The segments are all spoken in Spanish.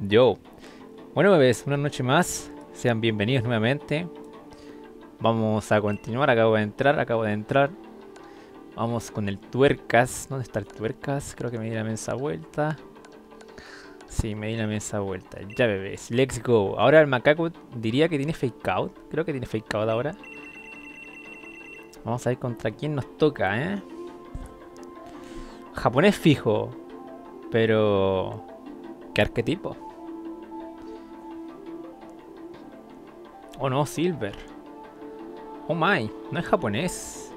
Yo. Bueno, bebés, una noche más. Sean bienvenidos nuevamente. Vamos a continuar. Acabo de entrar, acabo de entrar. Vamos con el tuercas. ¿Dónde está el tuercas? Creo que me di la mesa vuelta. Sí, me di la mesa vuelta. Ya, bebés. Let's go. Ahora el macaco diría que tiene fake out. Creo que tiene fake out ahora. Vamos a ver contra quién nos toca, ¿eh? Japonés fijo. Pero... ¿Qué arquetipo? Oh no, Silver. Oh my, no es japonés.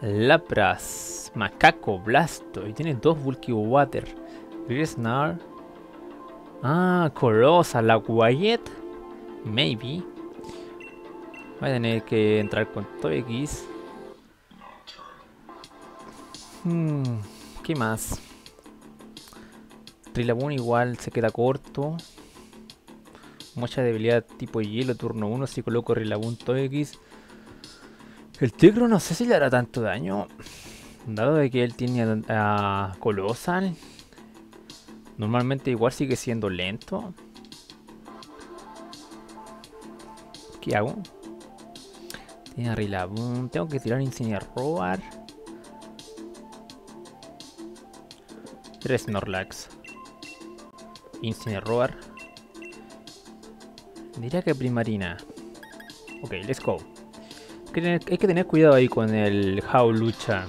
Lapras, Macaco, Blasto. Y tiene dos Bulky Water. Grisnar. Ah, Corosa, la Wyatt. Maybe. Voy a tener que entrar con Togekiss. Hmm, ¿Qué más? Trilabun igual se queda corto. Mucha debilidad tipo hielo, turno 1. Si coloco Rilabun Togekiss. El Tigro no sé si le hará tanto daño. Dado de que él tiene a, Colosal. Normalmente igual sigue siendo lento. ¿Qué hago? Tiene a Rilabun. Tengo que tirar Incineroar. Tres Snorlax. Incineroar. Diría que Primarina. Ok, let's go. Hay que tener cuidado ahí con el Lucha.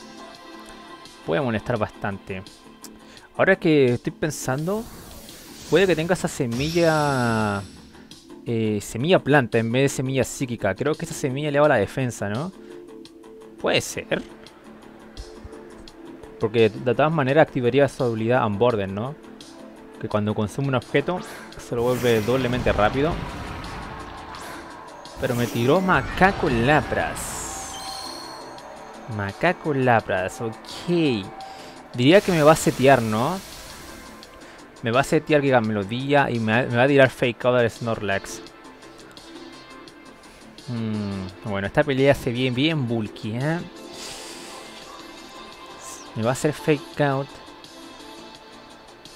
Puede molestar bastante. Ahora que estoy pensando, puede que tenga esa semilla... Eh, semilla planta en vez de semilla psíquica. Creo que esa semilla le va a la defensa, ¿no? Puede ser. Porque de todas maneras activaría su habilidad Unborder, ¿no? Que cuando consume un objeto se lo vuelve doblemente rápido. Pero me tiró Macaco Lapras. Macaco Lapras, ok. Diría que me va a setear, ¿no? Me va a setear Giga Melodía y me va, a tirar Fake Out al Snorlax. Hmm, bueno, esta pelea hace bien, bien bulky, ¿eh? Me va a hacer Fake Out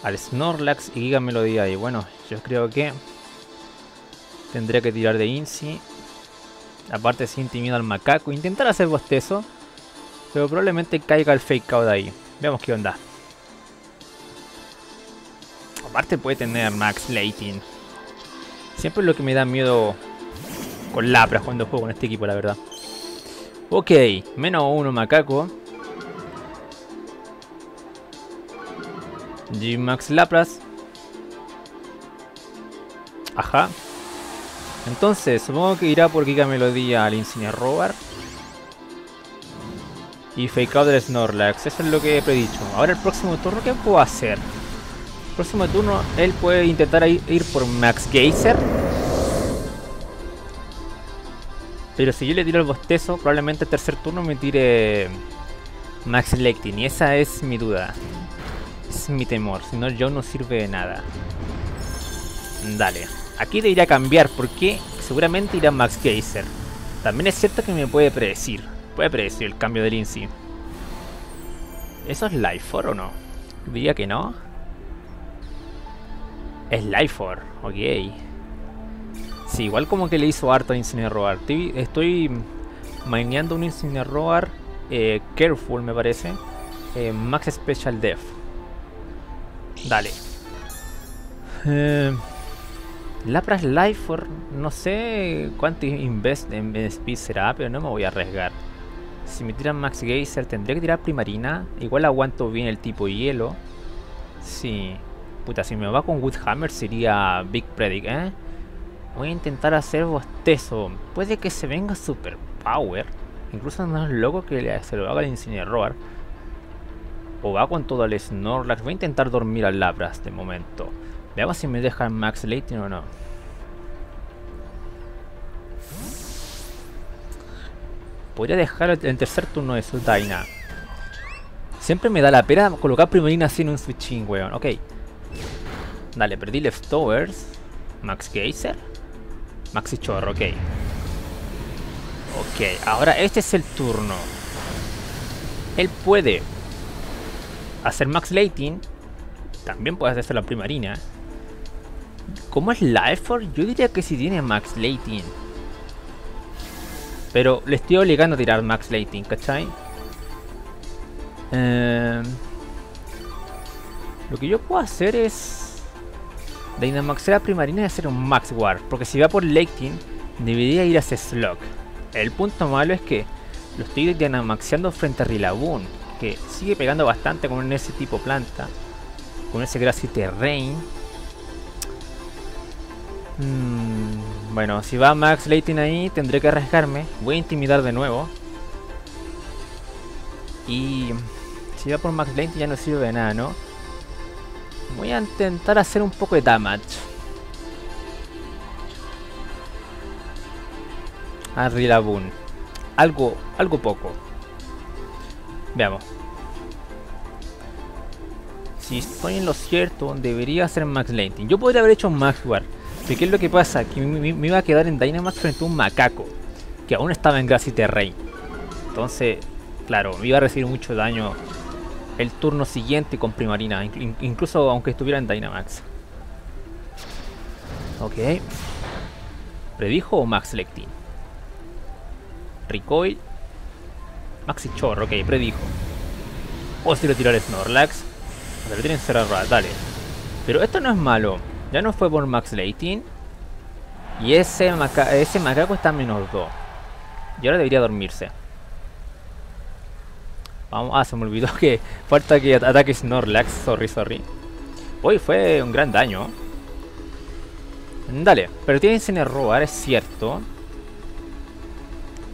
al Snorlax y Giga Melodía. Y bueno, yo creo que tendré que tirar de Inci. Aparte sin intimida al macaco. Intentar hacer bostezo. Pero probablemente caiga el fake out ahí. Veamos qué onda. Aparte puede tener Max Lighting. Siempre es lo que me da miedo con Lapras cuando juego con este equipo, la verdad. Ok, menos uno macaco. G-Max Lapras. Ajá. Entonces, supongo que irá por Giga Melodía al Incineroar. Y Fake Out del Snorlax. Eso es lo que he predicho. Ahora el próximo turno, ¿qué puedo hacer? El próximo turno, él puede intentar ir por Max Geyser. Pero si yo le tiro el bostezo, probablemente el tercer turno me tire Max Lectin. Y esa es mi duda. Es mi temor. Si no, yo no sirve de nada. Dale. Aquí debería cambiar porque seguramente irá Max Geyser. También es cierto que me puede predecir. Puede predecir el cambio del INSI. ¿Eso es Life o no? Diría que no. Es Life ok. Sí, igual como que le hizo harto a Incineroar. Estoy maineando un Incineroar eh, Careful, me parece. Eh, Max Special Def. Dale. Eh, Lapras Life, no sé cuánto invest en speed será, pero no me voy a arriesgar. Si me tiran Max Geyser, tendré que tirar Primarina. Igual aguanto bien el tipo hielo. Sí. Puta, si me va con Woodhammer sería Big Predict, ¿eh? Voy a intentar hacer bostezo. Puede que se venga Super Power. Incluso no es loco que se lo haga el Incineroar. O va con todo el Snorlax. Voy a intentar dormir al Lapras de momento. Veamos si me dejan Max Lighting o no. Podría dejar el, tercer turno de Sultaina. Siempre me da la pena colocar primerina así en un switching, weón. Ok. Dale, perdí Leftovers. Max Geyser. Maxi Chorro, ok. Ok, ahora este es el turno. Él puede hacer Max Lighting también puede hacerse la primarina. ¿Cómo es Lifeforce? Yo diría que si tiene Max Lating. Pero le estoy obligando a tirar Max Lating, ¿cachai? Eh, lo que yo puedo hacer es... Dynamaxer primarina y hacer un Max War. Porque si va por Lating, debería ir a ese Slug. El punto malo es que lo estoy Dynamaxeando frente a Rillaboom. Que sigue pegando bastante con ese tipo planta. Con ese Grassy Terrain. Mm, bueno, si va Max Lating ahí, tendré que arriesgarme. Voy a intimidar de nuevo. Y si va por Max Lating ya no sirve de nada, ¿no? Voy a intentar hacer un poco de damage. A Rillaboom. Algo, algo poco. Veamos. Si estoy en lo cierto, debería hacer Max Lating. Yo podría haber hecho Max War. ¿Qué es lo que pasa? Que me, iba a quedar en Dynamax frente a un macaco. Que aún estaba en Grassy Terrain. Entonces, claro, me iba a recibir mucho daño el turno siguiente con Primarina. incluso aunque estuviera en Dynamax. Ok. ¿Predijo o Max Lectin? Recoil. Maxi Chorro, ok, predijo. O si lo tirar Snorlax. O sea, tienen cerrar dale. Pero esto no es malo. Ya no fue por Max Leighton. Y ese, ese macaco está a menos 2. Y ahora debería dormirse. Vamos, ah, se me olvidó que falta que ataque Snorlax. Sorry, sorry. Hoy fue un gran daño. Dale, pero tiene que robar, es cierto.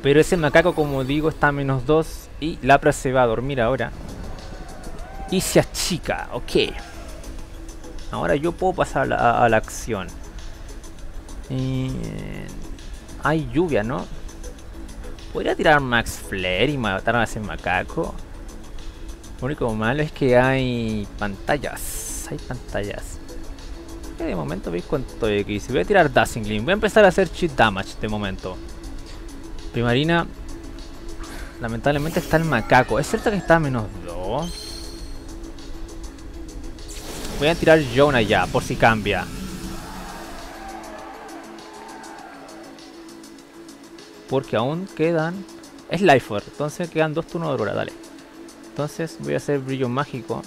Pero ese macaco, como digo, está a menos 2. Y Lapra se va a dormir ahora. Y se achica, ok. Ahora yo puedo pasar a la, acción. hay lluvia, ¿no? Podría tirar Max Flare y matar a ese macaco. Lo único malo es que hay pantallas. Hay pantallas. de momento veis cuánto Si voy a tirar Dazzling Voy a empezar a hacer cheat damage de momento. Primarina. Lamentablemente está el macaco. Es cierto que está a menos 2. Voy a tirar Jonah ya, por si cambia. Porque aún quedan... Es Lifeforce, entonces quedan dos turnos de aurora, dale. Entonces voy a hacer brillo mágico.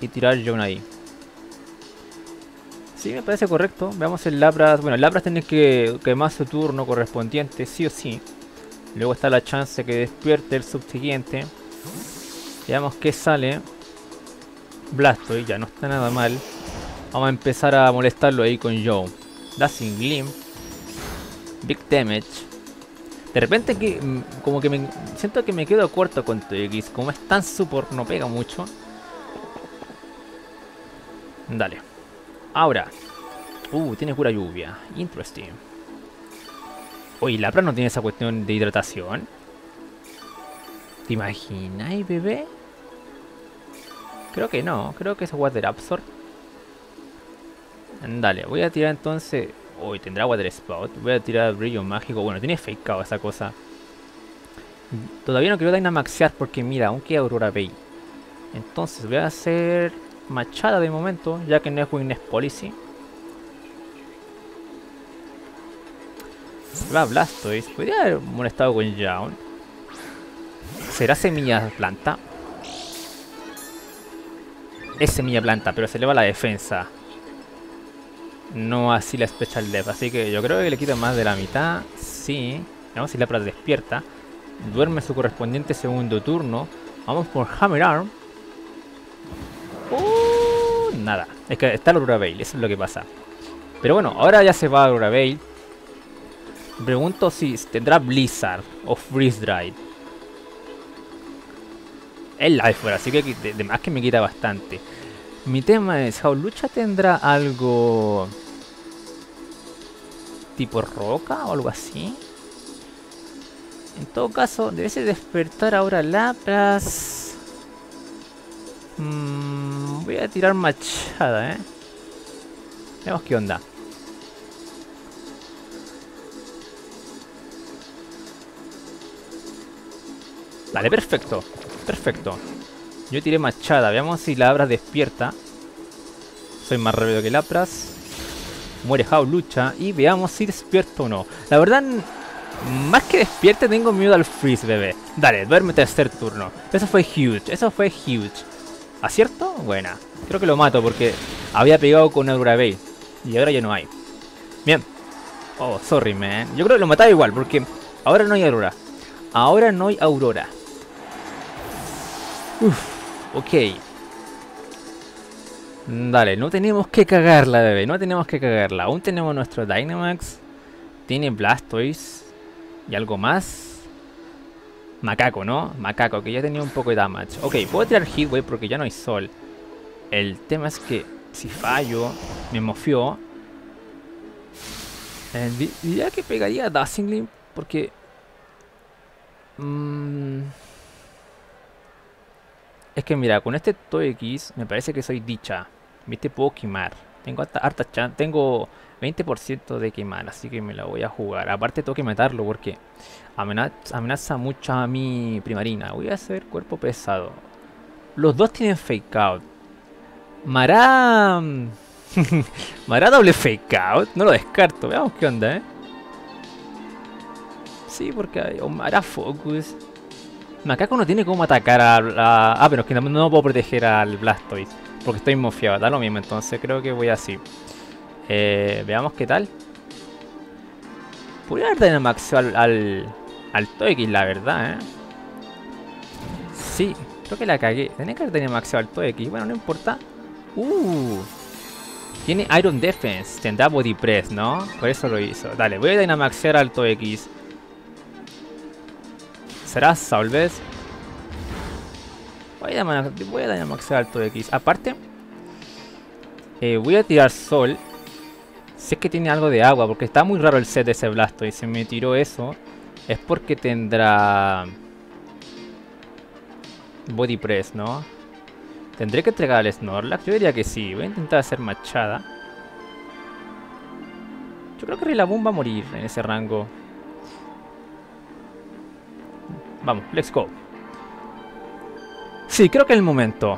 Y tirar Jonah ahí. Sí, me parece correcto. Veamos el Labras. Bueno, el Labras tiene que quemar su turno correspondiente, sí o sí. Luego está la chance que despierte el subsiguiente. Veamos qué sale. Blastoise, ya no está nada mal. Vamos a empezar a molestarlo ahí con Joe. Dashing Glim. Big Damage. De repente que mm, como que me siento que me quedo corto con TX. Como es tan support no pega mucho. Dale. Ahora. Uh, tiene pura lluvia. Interesting. Uy, la no tiene esa cuestión de hidratación. ¿Te imaginas, bebé? Creo que no, creo que es Water Absorb. Dale, voy a tirar entonces... Uy, tendrá Water Spout. Voy a tirar Brillo Mágico. Bueno, tiene fakeado esa cosa. Todavía no quiero Dynamaxear porque mira, aún queda Aurora Bay. Entonces voy a hacer Machada de momento, ya que no es Witness Policy. Va Blastoise. Podría haber molestado con Jaun. ¿Será semilla planta? Es semilla planta, pero se eleva la defensa. No así la Special Def. Así que yo creo que le quita más de la mitad. Sí. Vamos si la plata despierta. Duerme su correspondiente segundo turno. Vamos por Hammer Arm. Uh, nada. Es que está la Aurora Veil. Eso es lo que pasa. Pero bueno, ahora ya se va a Aurora Veil. Pregunto si tendrá Blizzard o Freeze Drive el Life así que de, más que me quita bastante. Mi tema es, Lucha tendrá algo tipo roca o algo así? En todo caso, debe despertar ahora Lapras. Mm, voy a tirar machada, ¿eh? Veamos qué onda. Vale, perfecto. Perfecto. Yo tiré machada. Veamos si Labras despierta. Soy más rápido que Lapras. Muere How lucha. Y veamos si despierta o no. La verdad, más que despierte, tengo miedo al freeze, bebé. Dale, duerme tercer turno. Eso fue huge. Eso fue huge. ¿Acierto? Buena. Creo que lo mato porque había pegado con Aurora Bay. Y ahora ya no hay. Bien. Oh, sorry, man. Yo creo que lo mataba igual porque ahora no hay Aurora. Ahora no hay Aurora. Uf, ok. Dale, no tenemos que cagarla, bebé. No tenemos que cagarla. Aún tenemos nuestro Dynamax. Tiene Blastoise. Y algo más. Macaco, ¿no? Macaco, que ya tenía un poco de damage. Ok, puedo tirar Heatwave porque ya no hay sol. El tema es que si fallo, me mofió. Eh, diría que pegaría a porque... Mmm, es que mira, con este X me parece que soy dicha. Viste, puedo quemar. Tengo harta, harta Tengo 20% de quemar, así que me la voy a jugar. Aparte tengo que matarlo porque amenaza, amenaza mucho a mi primarina. Voy a hacer cuerpo pesado. Los dos tienen fake out. Mará... Mará doble fake out. No lo descarto. Veamos qué onda, ¿eh? Sí, porque Mará focus. Macaco no tiene cómo atacar a, la... Ah, pero es que no, puedo proteger al Blastoise. Porque estoy mofiado. Da lo mismo, entonces creo que voy así. Eh, veamos qué tal. Podría haber Dynamax al, al, al la verdad, ¿eh? Sí, creo que la cagué. Tenía que haber Dynamax al Toex. Bueno, no importa. Uh, tiene Iron Defense. Tendrá Body Press, ¿no? Por eso lo hizo. Dale, voy a Dynamaxear al X. ¿Será Salves? Voy a, voy a Dynamaxear al X. Aparte, eh, voy a tirar Sol. Si es que tiene algo de agua, porque está muy raro el set de ese Blasto y se me tiró eso. Es porque tendrá... Body Press, ¿no? ¿Tendré que entregar al Snorlax? Yo diría que sí. Voy a intentar hacer machada. Yo creo que Rillaboom va a morir en ese rango. Vamos, let's go. Sí, creo que es el momento.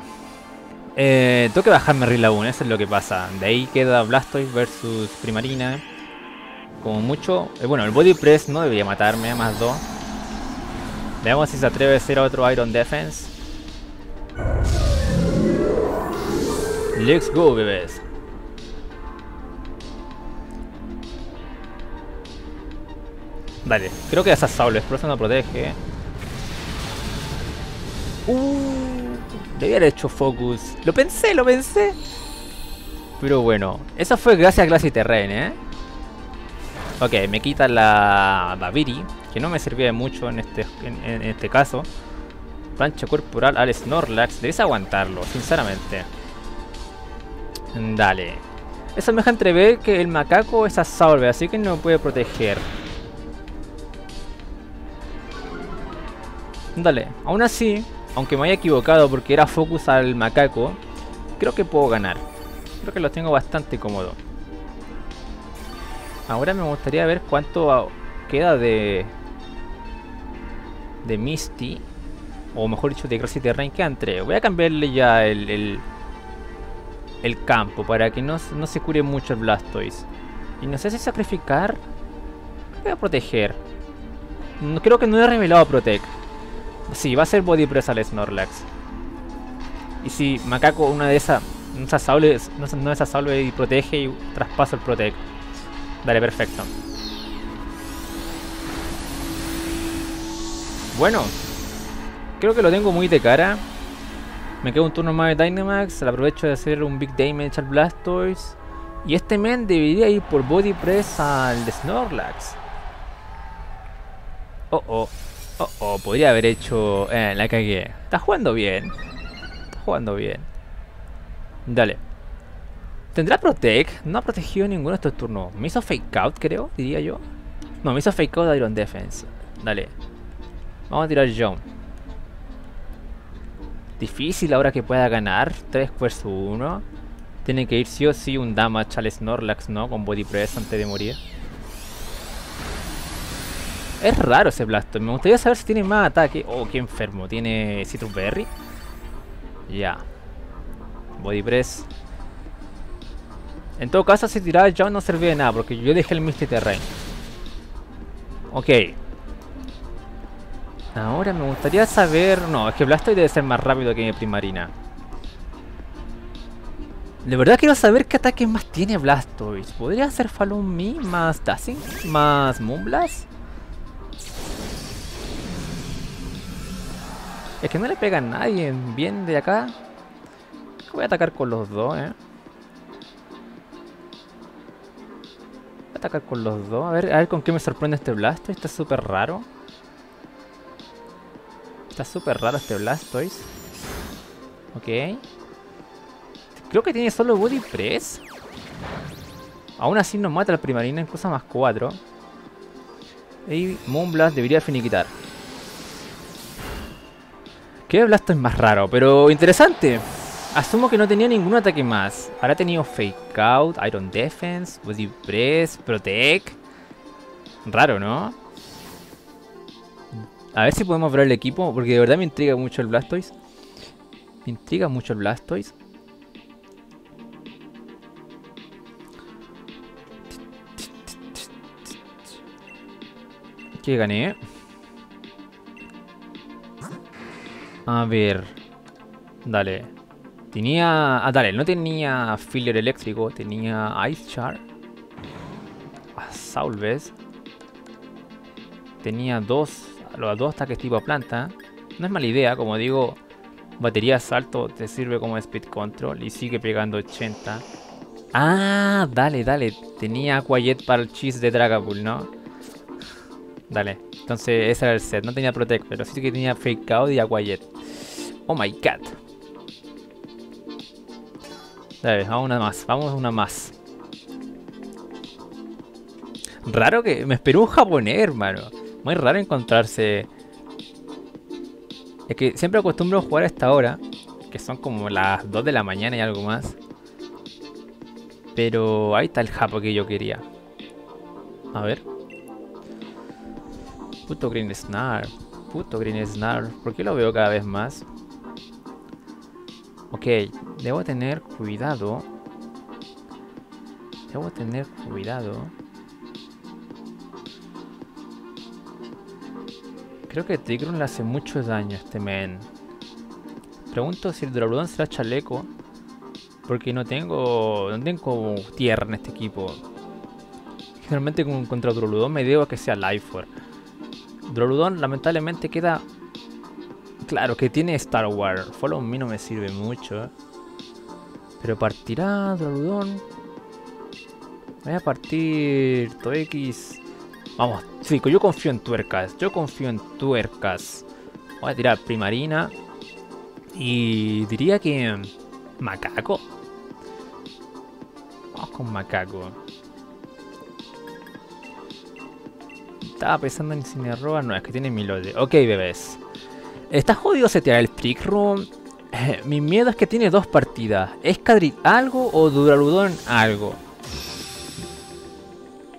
Eh, tengo que bajarme Rillaboom, eso es lo que pasa. De ahí queda Blastoise versus Primarina. Como mucho... Eh, bueno, el Body Press no debería matarme, más dos. Veamos si se atreve a hacer otro Iron Defense. Let's go, bebés. Dale, creo que esas sables, pero eso no protege. Uh, debía haber hecho focus. Lo pensé, lo pensé. Pero bueno, eso fue gracias a Glassy Terrain, ¿eh? Ok, me quita la Babiri, que no me servía de mucho en este, en, este caso. Plancha corporal al Snorlax, debes aguantarlo, sinceramente. Dale. Eso me deja entrever que el macaco es a así que no puede proteger. Dale, aún así, aunque me haya equivocado porque era focus al macaco, creo que puedo ganar. Creo que lo tengo bastante cómodo. Ahora me gustaría ver cuánto queda de... De Misty. O mejor dicho, de Grassy Terrain que entre. Voy a cambiarle ya el, el, campo para que no, no, se cure mucho el Blastoise. Y no sé si sacrificar. Voy a proteger. No, creo que no he revelado Protect. Sí, va a ser Body Press al Snorlax. Y si Macaco una de esas, sables, no, no esa salve y protege y traspaso el Protect. Dale, perfecto. Bueno, creo que lo tengo muy de cara. Me queda un turno más de Dynamax. Aprovecho de hacer un Big Damage al Blastoise. Y este men debería ir por Body Press al Snorlax. Oh oh. Oh, oh, podría haber hecho... Eh, la cagué. Está jugando bien. Está jugando bien. Dale. ¿Tendrá Protect? No ha protegido ninguno de estos turnos. Me hizo Fake Out, creo, diría yo. No, me hizo Fake Out de Iron Defense. Dale. Vamos a tirar John. Difícil ahora que pueda ganar. 3 vs 1. Tiene que ir sí o sí un damage al Snorlax, ¿no? Con Body Press antes de morir. Es raro ese Blastoise. Me gustaría saber si tiene más ataque. Oh, qué enfermo. Tiene Citrus Berry. Ya. Body press. En todo caso, si tiraba ya no servía de nada, porque yo dejé el Misty Terrain. Ok. Ahora me gustaría saber... No, es que Blastoise debe ser más rápido que mi Primarina. De verdad quiero saber qué ataques más tiene Blastoise. ¿Podría ser Me más Dashing? ¿Más Moonblast? Es que no le pega a nadie bien de acá. Voy a atacar con los dos, eh. Voy a atacar con los dos. A ver, a ver con qué me sorprende este Blastoise. Está súper raro. Está súper raro este Blastoise. Ok. Creo que tiene solo Body Press. Aún así no mata al primarina en cosa más 4. Y Moonblast debería finiquitar. Que Blasto es más raro, pero interesante. Asumo que no tenía ningún ataque más. Ahora ha tenido Fake Out, Iron Defense, Body Press, Protect. Raro, ¿no? A ver si podemos ver el equipo, porque de verdad me intriga mucho el Blastoise. Me intriga mucho el Blastoise. Que gané. A ver. Dale. Tenía... Ah, dale, no tenía filler eléctrico, tenía Ice Char. Saulves. Tenía dos, los dos ataques tipo planta. No es mala idea, como digo, batería salto te sirve como speed control y sigue pegando 80. Ah, dale, dale. Tenía Quiet para el cheese de Dragapult, ¿no? Dale. Entonces ese era el set. No tenía Protect, pero sí que tenía Fake Out y Quiet. Oh my god. Dale, vamos una más. Vamos una más. Raro que... Me esperó un japonés, hermano. Muy raro encontrarse... Es que siempre acostumbro a jugar a esta hora. Que son como las 2 de la mañana y algo más. Pero ahí está el japo que yo quería. A ver. Puto Green Snar. Puto Green Snar. ¿Por qué lo veo cada vez más? Ok, debo tener cuidado. Debo tener cuidado. Creo que Tigron le hace mucho daño a este men. Pregunto si el Droludon será chaleco. Porque no tengo. No tengo tierra en este equipo. Generalmente contra Droludon me debo a que sea Lifeform. Droludon lamentablemente queda Claro, que tiene Star Wars. Follow Me no me sirve mucho. ¿eh? Pero partirá Droludon. Voy a partir Tox. Vamos, chico, yo confío en tuercas. Yo confío en tuercas. Voy a tirar primarina. Y diría que... Macaco. Vamos con macaco. Estaba pensando en Cinerroa. No, es que tiene Milode. Ok, bebés. Está jodido setear el Trick Room. mi miedo es que tiene dos partidas. ¿Escadril algo o Duraludon algo?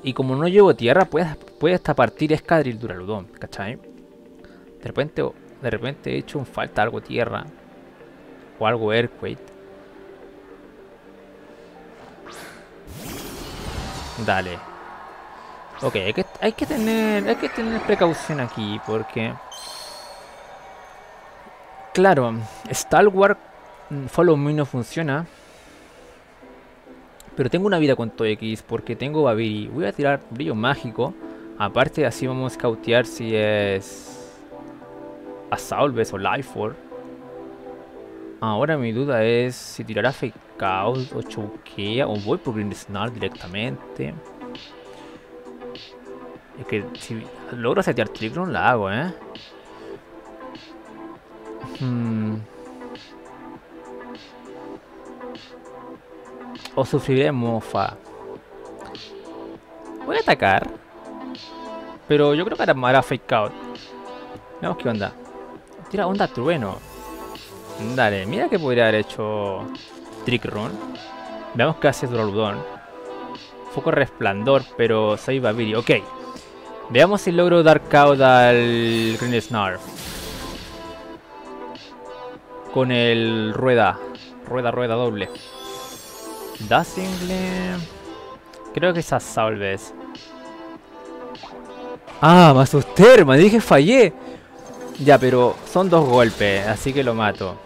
Y como no llevo tierra, puede, puede hasta partir Escadril Duraludon, ¿cachai? De repente, de repente he hecho un falta algo tierra. O algo Earthquake. Dale. Ok, hay que, tener. Hay que tener precaución aquí porque. Claro, Stalwart mm, Follow Me no funciona. Pero tengo una vida con X porque tengo Babiri. Voy a tirar brillo mágico. Aparte así vamos a scoutear si es... A Salves o Lifeform. Ahora mi duda es si tirará Fake Out o choquea o voy por Green Snarl directamente. Es que si logro setear Trickron la hago, ¿eh? Hmm. O sufriré mofa. Voy a atacar. Pero yo creo que ahora hará fake out. Veamos qué onda. Tira onda trueno. Dale, mira que podría haber hecho Trick Run. Veamos qué hace Droludon. Foco resplandor, pero soy Babiri. Ok. Veamos si logro dar out al Green Snarf. con el rueda. Rueda, rueda doble. Dazzle. Creo que esas salves. Ah, me asusté, hermano. Dije fallé. Ya, pero son dos golpes, así que lo mato.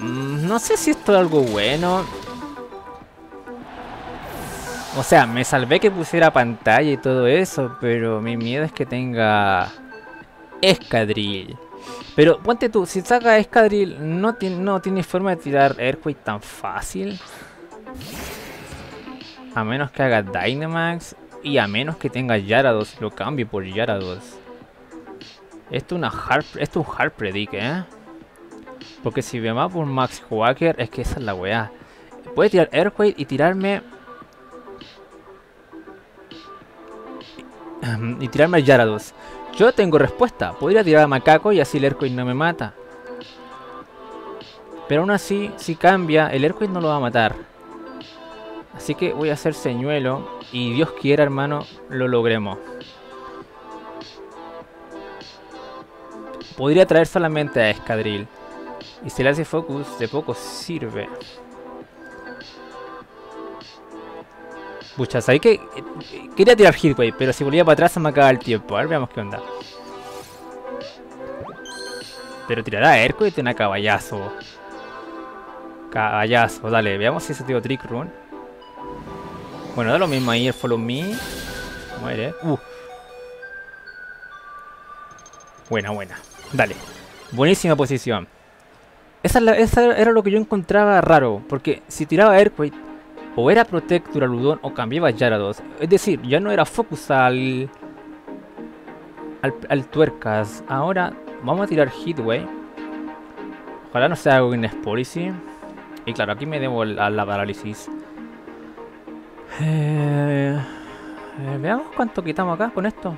Mm, no sé si esto es algo bueno. O sea, me salvé que pusiera pantalla y todo eso, pero mi miedo es que tenga escadril. Pero ponte tú, si saca escadril, no, tiene, no tiene forma de tirar Earthquake tan fácil. A menos que haga Dynamax y a menos que tenga Yarados, lo cambie por Yarados. Esto es una hard, esto es un hard predict, ¿eh? Porque si me va por Max Walker, es que esa es la weá. Puede tirar Earthquake y tirarme y tirarme a Yarados. Yo tengo respuesta. Podría tirar a Macaco y así el Erquid no me mata. Pero aún así, si cambia, el Erquid no lo va a matar. Así que voy a hacer señuelo. Y Dios quiera, hermano, lo logremos. Podría traer solamente a Escadril. Y si le hace focus, de poco sirve. Pucha, ¿sabes que Quería tirar Hitway, pero si volvía para atrás se me acaba el tiempo. A ver, veamos qué onda. Pero tirará a Erko y tiene caballazo. Caballazo, dale, veamos si ese tío Trick Rune. Bueno, da lo mismo ahí el Follow Me. Muere. Uh. Buena, buena. Dale. Buenísima posición. Esa, era lo que yo encontraba raro. Porque si tiraba Earthquake, o era Protect Duraludon o cambiaba Yarados. Es decir, ya no era Focus al, al, tuercas. Ahora vamos a tirar Hitway. Ojalá no sea algo Policy. Y claro, aquí me debo a la parálisis. Eh, eh, veamos cuánto quitamos acá con esto.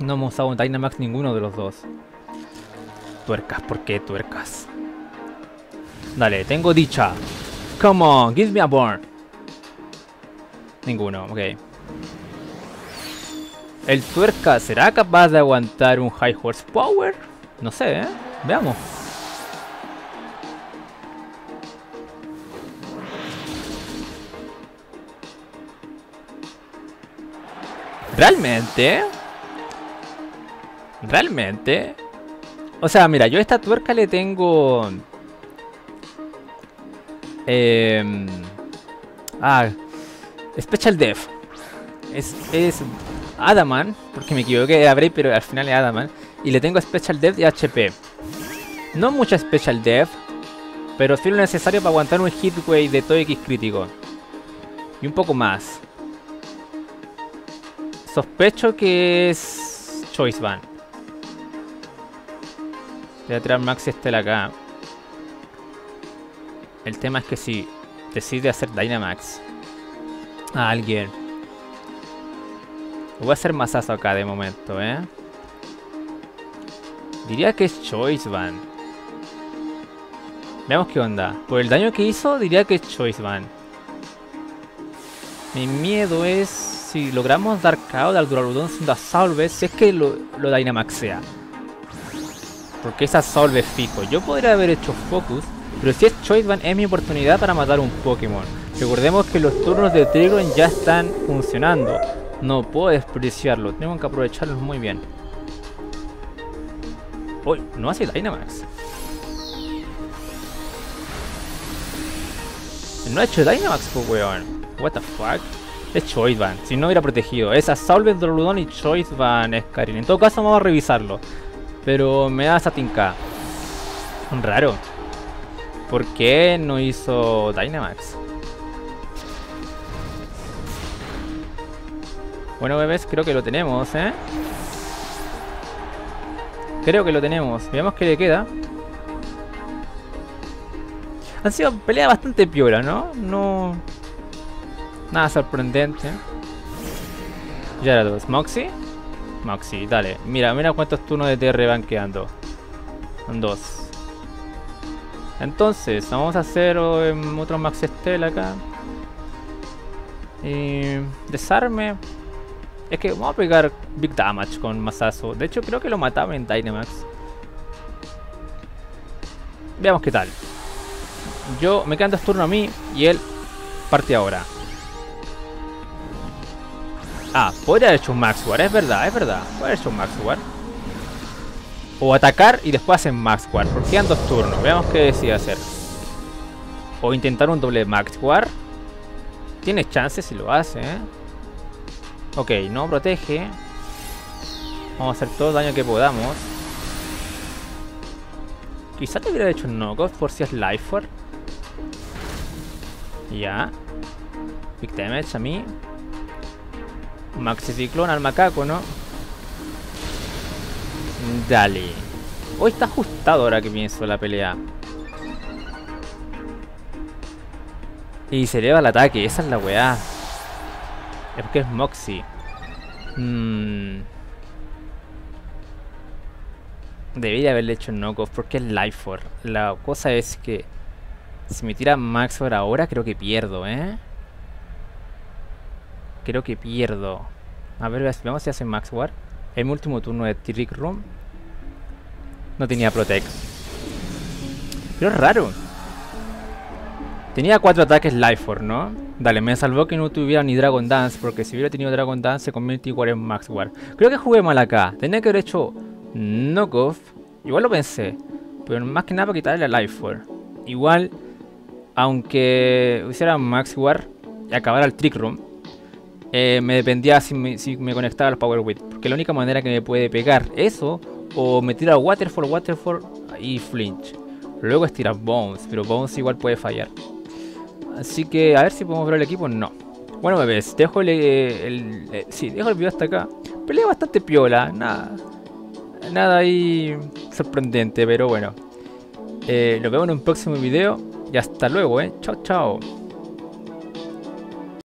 No hemos usado un Dynamax ninguno de los dos. Tuercas, ¿por qué tuercas? Dale, tengo dicha. Come on, give me a burn. Ninguno, ok. ¿El tuerca será capaz de aguantar un High Horsepower? No sé, ¿eh? Veamos. ¿Realmente? ¿Realmente? O sea, mira, yo a esta tuerca le tengo eh, ah, Special Def. Es, es Adaman, porque me equivoqué de Brave, pero al final es Adaman. Y le tengo Special Def y HP. No mucha Special Def, pero sí lo necesario para aguantar un Hitway de todo X crítico. Y un poco más. Sospecho que es Choice Van. Voy a tirar Max Estela acá. El tema es que si decide hacer Dynamax a alguien. Voy a hacer masazo acá de momento, ¿eh? Diría que es Choice Van. Veamos qué onda. Por el daño que hizo, diría que es Choice Van. Mi miedo es si logramos dar KO al Duraludon sin Salve, si es que lo, lo Dynamaxea. Porque esa Salve fijo. Yo podría haber hecho Focus pero si es Choice es mi oportunidad para matar un Pokémon. Recordemos que los turnos de Trigon ya están funcionando. No puedo despreciarlo, tengo que aprovecharlos muy bien. Uy, no hace Dynamax. No ha hecho Dynamax, pues weón. What the fuck. Es Choice Van, si no hubiera protegido. Es Assaulted Doludon y Choice Van Scarin. En todo caso vamos a revisarlo. Pero me da esa tinca. Raro. ¿Por qué no hizo Dynamax? Bueno, bebés, creo que lo tenemos, ¿eh? Creo que lo tenemos. Veamos qué le queda. Han sido peleas bastante piola, ¿no? No... Nada sorprendente. Ya dos. ¿Moxie? Moxie, dale. Mira, mira cuántos turnos de TR van quedando. Son dos. Entonces, vamos a hacer em, otro Max Steel acá. Y desarme. Es que vamos a pegar Big Damage con Masazo. De hecho, creo que lo mataba en Dynamax. Veamos qué tal. Yo me quedan dos turnos a mí y él parte ahora. Ah, podría haber hecho un Max War, es verdad, es verdad. Podría haber hecho un Max War. O atacar y después hacen Max War. Porque quedan dos turnos. Veamos qué decide hacer. O intentar un doble Max War. Tiene chances si lo hace, ¿eh? Ok, no protege. Vamos a hacer todo el daño que podamos. Quizá te hubiera hecho un knockoff por si es Life Force. Ya. Big damage a mí. Maxi Ciclón al macaco, ¿no? Dale. Hoy está ajustado ahora que pienso la pelea. Y se eleva el ataque, esa es la weá. Es porque es Moxie. Mmm. Debería haberle hecho knockoff porque es Life La cosa es que si me tira Maxwell ahora creo que pierdo, ¿eh? Creo que pierdo. A ver, veamos si hace Max War. En mi último turno de Trick Room. No tenía Protect. Pero es raro. Tenía cuatro ataques Life ¿no? Dale, me salvó que no tuviera ni Dragon Dance. Porque si hubiera tenido Dragon Dance se convierte igual en Max War. Creo que jugué mal acá. Tenía que haber hecho Knockoff. Igual lo pensé. Pero más que nada para quitarle a Life Igual, aunque hiciera Max War y acabara el Trick Room eh, me dependía si me, si me conectaba al Power Wit. Porque la única manera que me puede pegar eso, o me tira Waterfall, Waterfall y Flinch. Luego estira Bones, pero Bones igual puede fallar. Así que a ver si podemos ver el equipo. No. Bueno, bebés, dejo el, el, eh, sí, dejo el video hasta acá. Pelea bastante piola, nada. Nada ahí sorprendente, pero bueno. Eh, nos vemos en un próximo video y hasta luego, eh. Chao, chao.